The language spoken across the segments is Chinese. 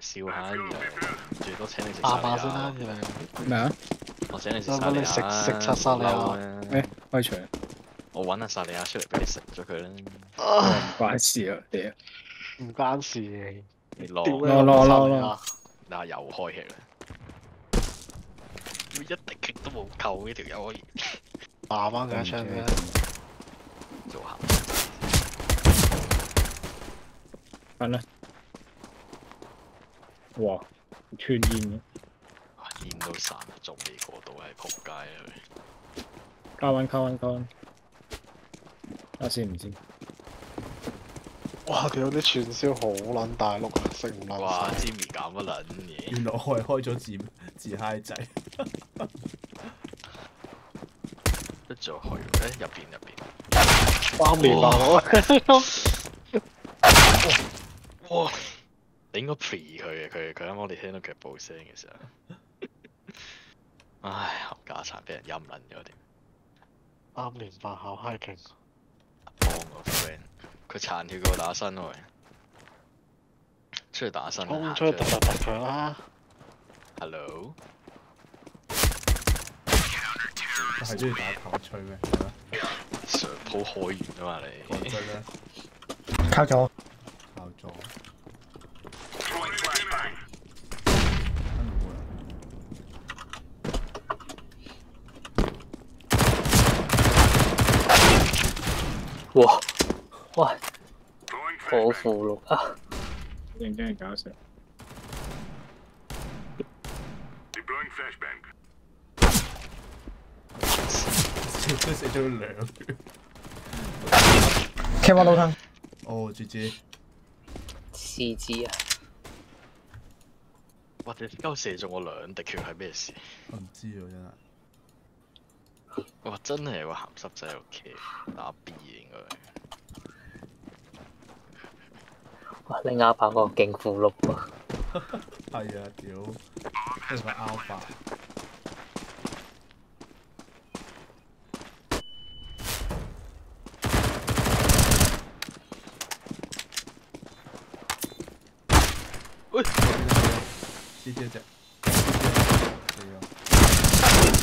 笑下，然後最多請你食阿沙媽先啦，律啊，你咩啊？我請你食使乜你沙律啊，食食七沙律啊嬲誒，開場，我揾阿沙利亞出嚟俾你食咗佢啦，唔關事啊，屌！唔關事嘅。你攞屌你攞攞攞攞啊！嗱又開劇啦，一滴血都冇扣呢條友可以打翻佢一槍啫。做下，瞓啦。哇！穿煙嘅，哇煙都散啦，仲未過到係仆街啊佢。交温交温交温。啱先唔知，哇！屌啲串燒好撚大碌啊，食唔哇撚晒。，Jimmy 搞乜撚嘢？原來我係開咗自自嗨仔，一早去，誒入邊入邊，包面包我。哇！你應該 pre 佢嘅，佢佢啱啱我哋聽到腳步聲嘅時候，唉，冚家鏟俾人陰撚咗點？啱連八考嗨勁。幫個 friend，佢殘血過打身喎，出去打身啊衝出去突突突佢啦！！Hello，我係中意打頭吹咩？上鋪開完啊嘛你，講真咧，靠咗。靠咗。哇！哇，好符碌啊！認真係搞笑。都寫咗兩句。K 我老坑。哦姐姐獅子啊！哇！你鳩射中我兩滴血係咩事？我唔知啊真係。哇！真係有個鹹濕仔喺屋企打 B 應該。哇！你啱爆個勁符碌喎！係啊，屌，呢個 Alpha。喂，C T 一隻，死咗，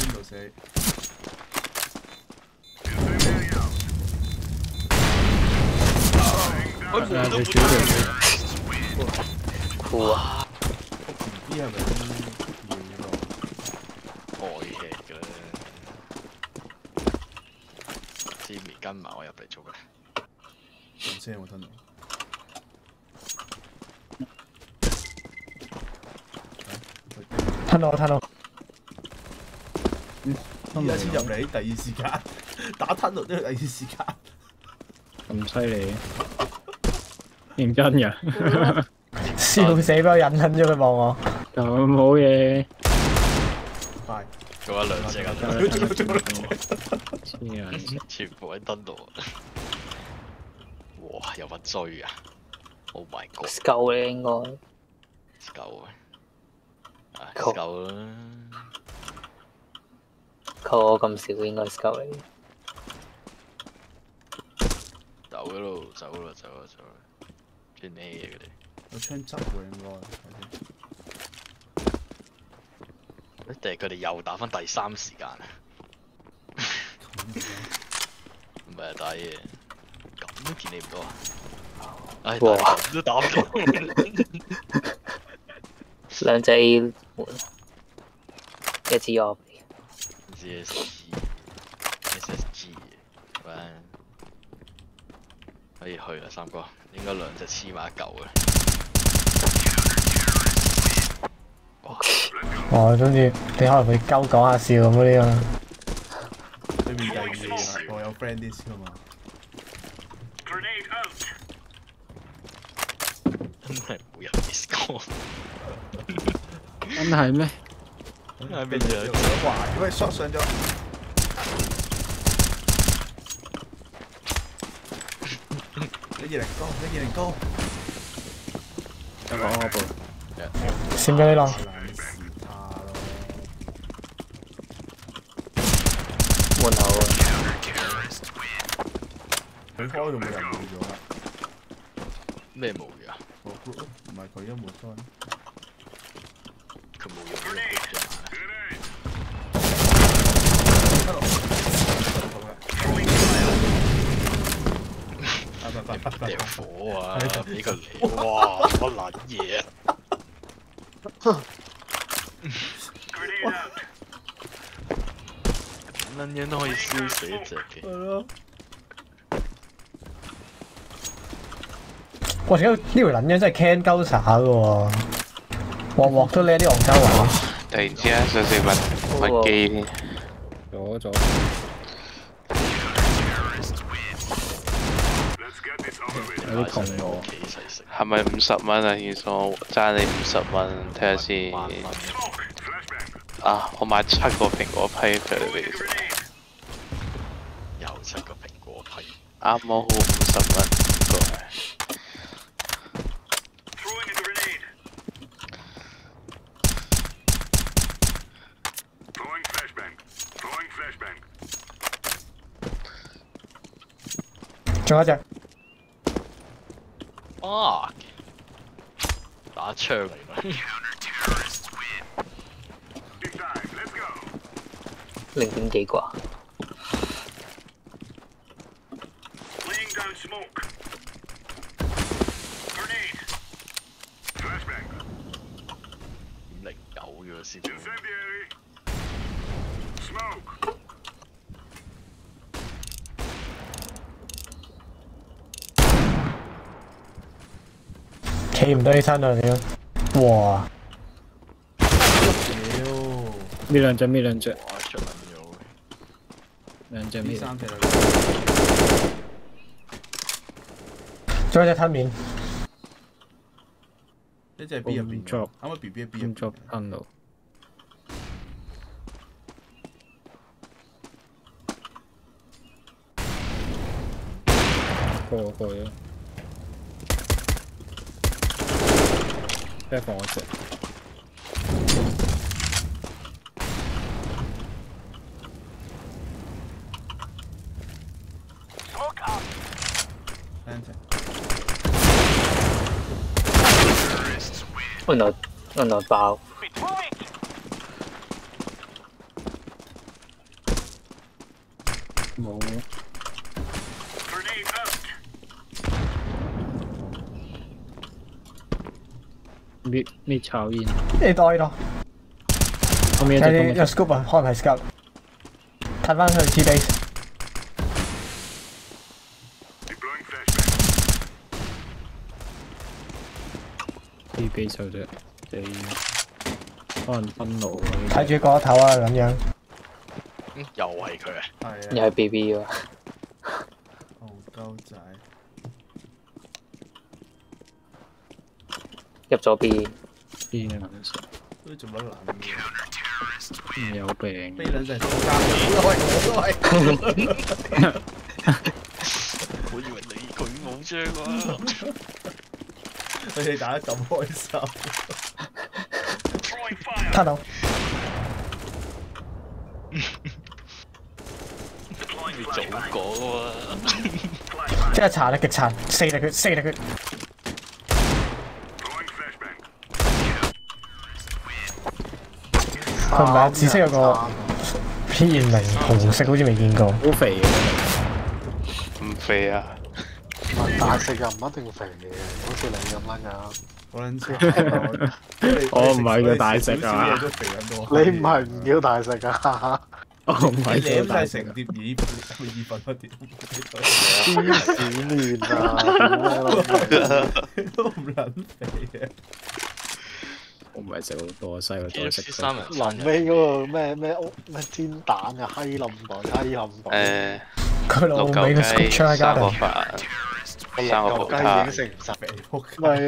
邊度死？啊，佢主要酷啊！唔知係咪啲嘢咯？外劇嘅啦。Jimmy 跟埋我入嚟做嘅。冇聲我聽到。吞到吞到。依家先入嚟，第二時間打吞落都要第二時間。咁犀利，認真嘅。笑死俾我引撚咗佢望我。咁好嘢。快！做咗兩隻啊！全部喺燈度。哇！有乜追啊！Oh my god！夠你應該夠啊！啊夠夠啦！扣我咁少，應該夠你。走咗咯，走啦，走啦，走啦！轉 A 嘅佢哋。有槍執喎應該。定係佢哋又打翻第三時間啊？唔係啊，打嘢咁都見你唔到啊！唉，哇打咁都打唔到，兩隻 A 門，一支 off。SSG SSG 喂，可以去啦，三哥，應該兩隻黐埋一嚿嘅。哇！我中意你可能會鳩講下笑咁嗰啲啊。對面第二啊，我有 friend list 噶嘛。真係冇人 miss 過，真係咩？係咩嘢？哇！喂，shot 上咗。一二零高，一二零高。有講我部。閃俾你咯。難事他咯。門口啊！佢開到冇人冇咗啦。咩冇嘅啊？個 group 咯唔係佢都冇開。佢冇用呢個 group 啊不不不不掉不火啊！呢個嚟，哇乜撚嘢啊！撚樣都可以燒死一隻嘅，係咯，哇！屌呢條撚樣真係 can 鳩耍嘅喎，鑊鑊都呢啲戇鳩位。突然之間想食揾揾機添，咗有啲喎。企一齊食。係咪五十蚊啊？件數爭你五十蚊，睇下先。啊！我買七個蘋果批俾你有七個蘋果批，啱啱好五十蚊個。仲有一隻啊！打槍嚟㗎，零點幾啩？五零九嘅師傅，企唔到起身啊！屌，哇！屌，呢兩隻，呢兩隻，哇出撚咗，兩隻呢？呢三隻啦，仲有一隻吞面，一隻係 B 入邊嘅，工作啱啱 B B 喺 B 入邊工作噴路，過過咗。即係放我隻，兩隻，原來原來爆，冇。搣搣炒煙，呢袋咯，後面有啲有一隻咁嘅 scoop 啊，可能係 scoop。褪翻去 T base，B B 手啫，你可能分路睇住個頭啊咁樣。嗯又係佢啊！係啊，又係 B B 喎。戇鳩仔，入咗 B，邊嘅顏色，都做乜撚嘅？唔有病飛。撚隻手揸，我都係，我都係。我以為你佢冇張啊！佢哋打得咁開心，吞到，你早講啊！即係殘力極殘，四力血，四力血。佢唔係啊，紫色有個偏零紅色，好似未見過。好肥嘅，唔肥啊！大食又唔一定肥嘅，好似你咁啦㗎。好撚慘。我唔係叫大食啊。你唔係唔叫大食啊？我唔你係舐晒叫大食成碟意意粉嗰碟，黐屎面啊！都唔撚肥嘅。我唔係食好多，細個再食臨尾嗰個咩咩屋咩煎蛋啊，閪冧袋，閪冧袋。誒，佢老六味個嚿 scoop 雞，出喺家三個度，飯，三個葡嚿雞已撻經，食唔晒。咪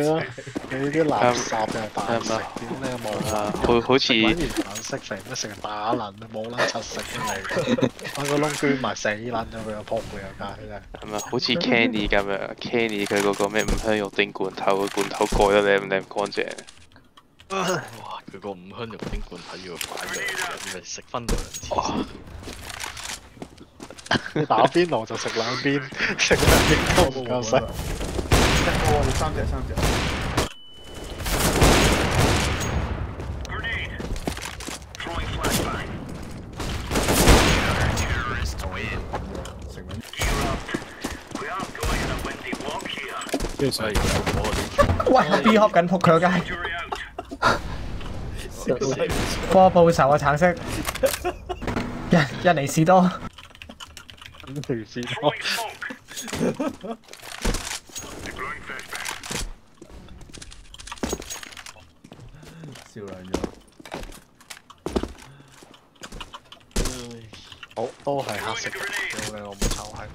你啲垃圾又大食，啱啊屌你冇啊，好好似食撚完飯識肥咩？成日打撚冇撚柒食嘅你，揾個窿捐埋死撚咗佢個仆你個街真係。係咪好似 Kenny 咁樣？Kenny 佢嗰個咩五香肉丁罐頭個罐頭蓋得舐唔舐乾淨？哇！佢個五香肉丁罐頭要擺兩日，咪食分兩次。你打邊爐就食兩邊，食兩邊都唔夠食。哦，有三隻，三隻。跟住所以有火。喂，B 殼緊撲佢街。科報仇啊橙色，印印尼士多，條線咯，笑兩咗。好都係黑色。嘅，屌你我冇臭閪，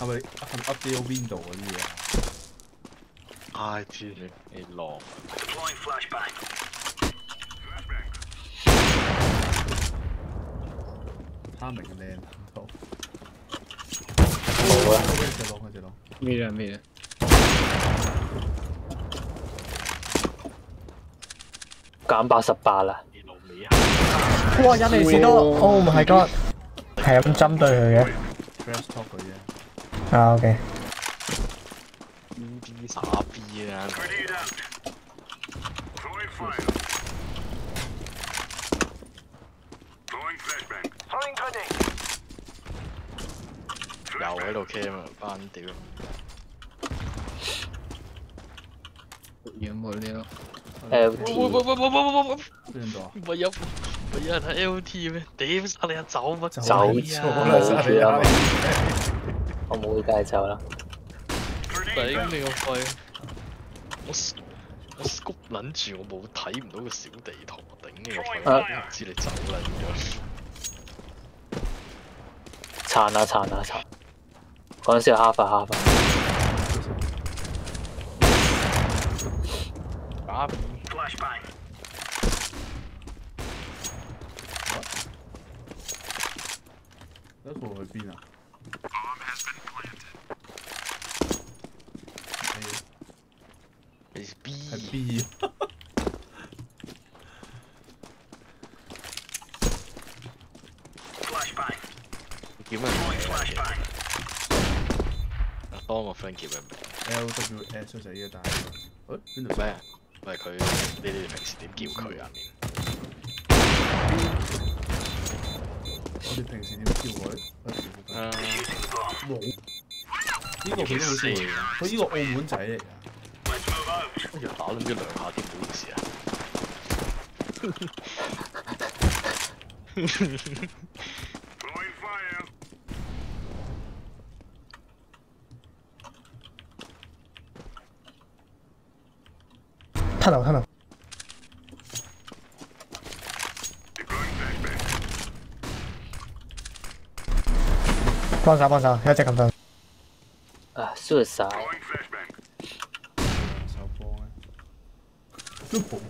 係咪係咪 update 咗 Window 嗰啲嘢啊？唉知。你你浪他明靚好。冇啦，一隻龍，一隻龍。咩啊咩啊！減八十八啦，你老尾啊！哇印尼士多，Oh my god，係咁針對佢嘅，Trash talk 佢啫。啊 OK，B B 傻 B 啊！又喺度 cam 啊，班屌！有冇料？LT 喂喂喂喂喂喂喂！邊度啊？咪有咪有人喺 LT 咩？屌殺你啊走乜走啊！我冇計走啦，頂你個肺！我我 scoop 撚住，我冇睇唔到個小地圖，頂你個肺！啊唔知你走撚咗。殘啊惨啊殘！嗰陣時有哈法哈法，打一個去邊啊？你 B 係 B 啊！叫咩名？啊，當個 friend 叫咩名？L W S 就係呢個大。誒邊度？咩？喂佢，你哋平時點叫佢啊？我哋平時點叫佢？誒啊，冇。呢個佢都好似嚟㗎，佢呢個澳門仔嚟㗎。跟住打撚咗兩下添，唔好意思啊。吞頭吞頭，幫手幫手，一隻咁多，啊 suicide 手波咧，都冇。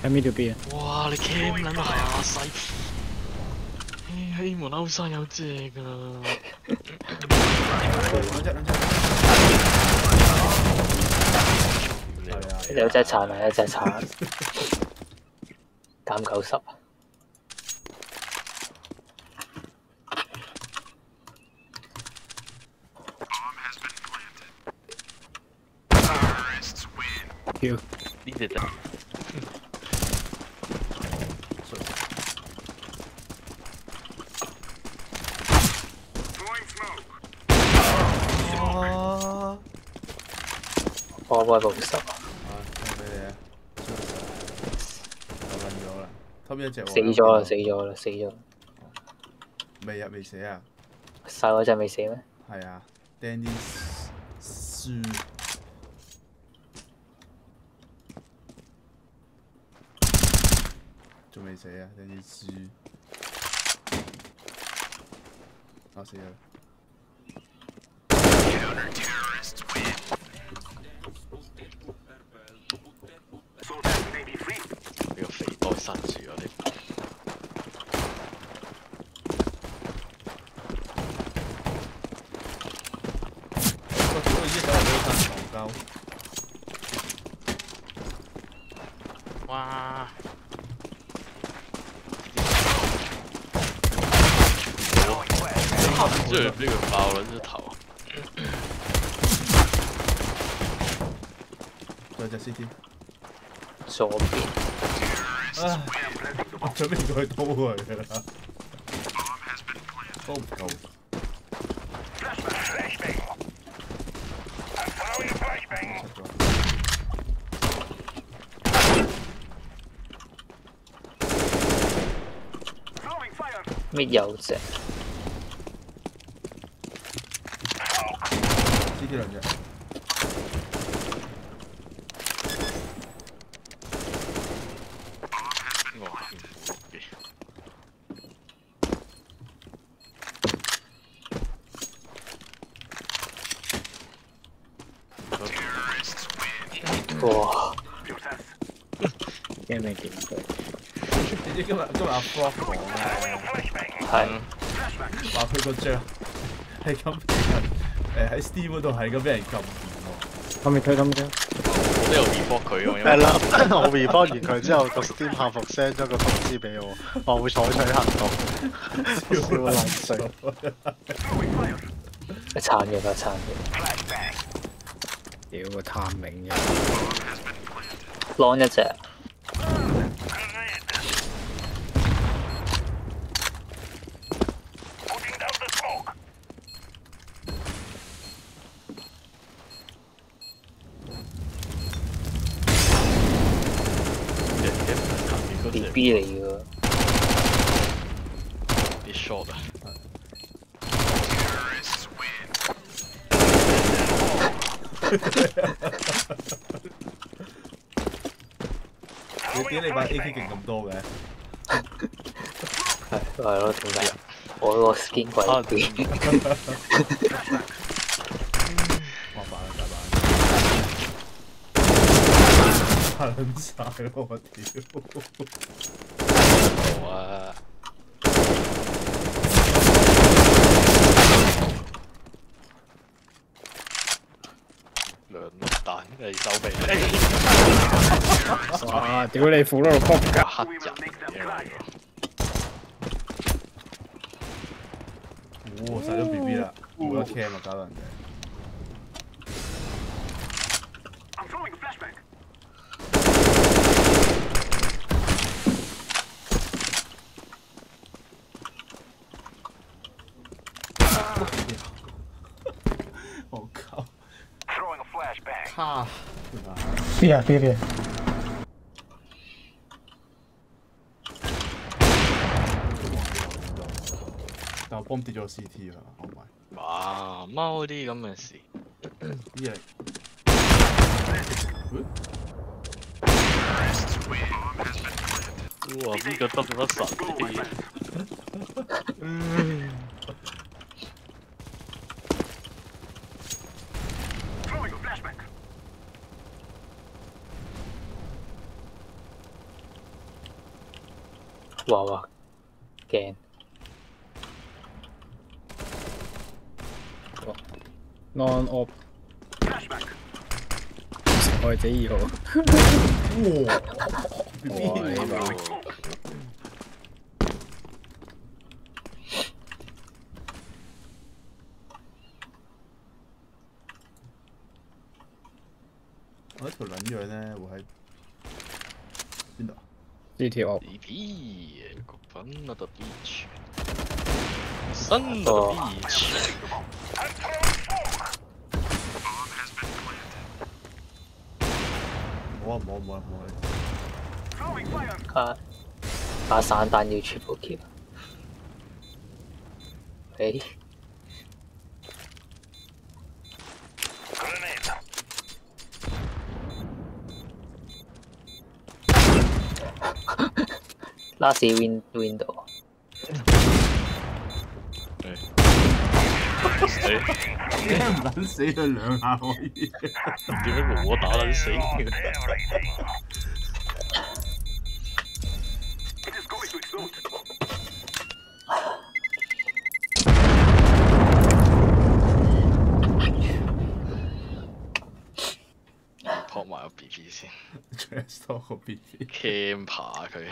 誒喺邊條 B 啊？哇！你 cam 撚到下世，希望歐山有隻㗎。兩隻兩隻。你係啊。有隻殘啊，有隻殘，減九十啊！跳呢隻就我威冇十，啊，交俾你啊！我揾咗啦，吸一隻喎。死咗啦，死咗啦，死咗！未啊，未死啊。細嗰隻未死咩？係啊，Danny Su。仲未死啊，Danny Su。我死咗。俾個肥袋塞住咗添。我屌依家俾佢瞓戇鳩。哇！即係俾佢爆撚咗頭。仲有隻 CT。左邊唉，我準備再刀佢㗎啦，都唔夠。出咗搣有隻，呢啲兩隻，哇，唔好嘅。哇！驚你見佢。你知今日今日阿 Frog 講咧，係話佢個張係咁俾人誒喺 Steam 嗰度係咁俾人禁喎。後面推，後面推。我都有 report 佢喎，因為係啦，我 report 完佢之後，個 Steam 客服 send 咗個通知俾我，話會採取行動。笑爛死！撐嘅啦，撐嘅。屌個探明嘅，狼一只。AK 勁咁多嘅？係係咯，點解？我個 skin 貴啊啲，哇！把啦，大把。撚晒咯！我屌。好啊，兩粒蛋嚟收皮，哇！屌你苦到仆街，黑人嚟嘅哦，使咗 B B 啦，冇得 cam 啊，搞到人哋。我靠！卡，邊啊邊啊邊啊！但我幫跌咗 CT 啊！Oh my！哇，貓啲咁嘅事，呢嘢哇，呢個得唔得神啲？哇哇驚！Non op，愛者二號。哇哇！呢把我一條撚樣咧會喺邊度啊？呢條 op B 個粉啊特 beach，新的 beach，我好唔好唔好唔好。啊！把散弹要全部 keep。诶、欸。Last win window。誒點解唔撚死佢兩下可以？點解我打撚死？撲埋個 B B 先 Trash talk 個 B B。，cam 爬佢。